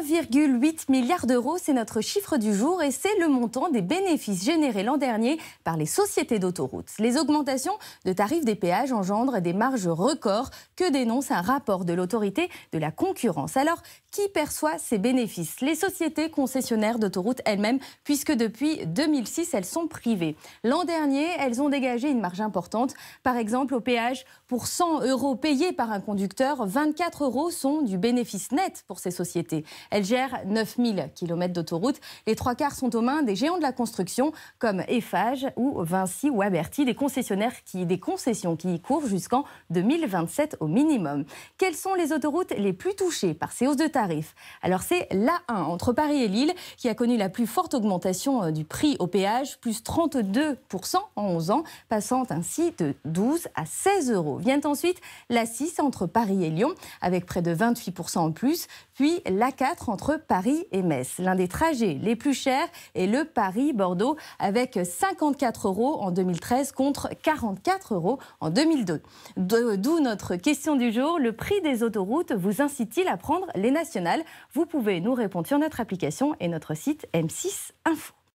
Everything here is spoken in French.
1,8 milliard d'euros, c'est notre chiffre du jour et c'est le montant des bénéfices générés l'an dernier par les sociétés d'autoroutes. Les augmentations de tarifs des péages engendrent des marges records que dénonce un rapport de l'autorité de la concurrence. Alors, qui perçoit ces bénéfices? Les sociétés concessionnaires d'autoroutes elles-mêmes, puisque depuis 2006, elles sont privées. L'an dernier, elles ont dégagé une marge importante. Par exemple, au péage, pour 100 euros payés par un conducteur, 24 euros sont du bénéfice net pour ces sociétés. Elles gèrent 9000 km d'autoroute. Les trois quarts sont aux mains des géants de la construction comme Eiffage ou Vinci ou Aberti, des concessionnaires qui, des concessions qui y courent jusqu'en 2027 au minimum. Quelles sont les autoroutes les plus touchées par ces hausses de tarifs? Alors c'est l'A1 entre Paris et Lille qui a connu la plus forte augmentation euh, du prix au péage, plus 32% en 11 ans, passant ainsi de 12 à 16 euros. Vient ensuite l'A6 entre Paris et Lyon avec près de 28% en plus, puis l'A4 entre Paris et Metz. L'un des trajets les plus chers est le Paris-Bordeaux avec 54 euros en 2013 contre 44 euros en 2002. D'où notre question du jour. Le prix des autoroutes vous incite-t-il à prendre les nationales? Vous pouvez nous répondre sur notre application et notre site M6 Info.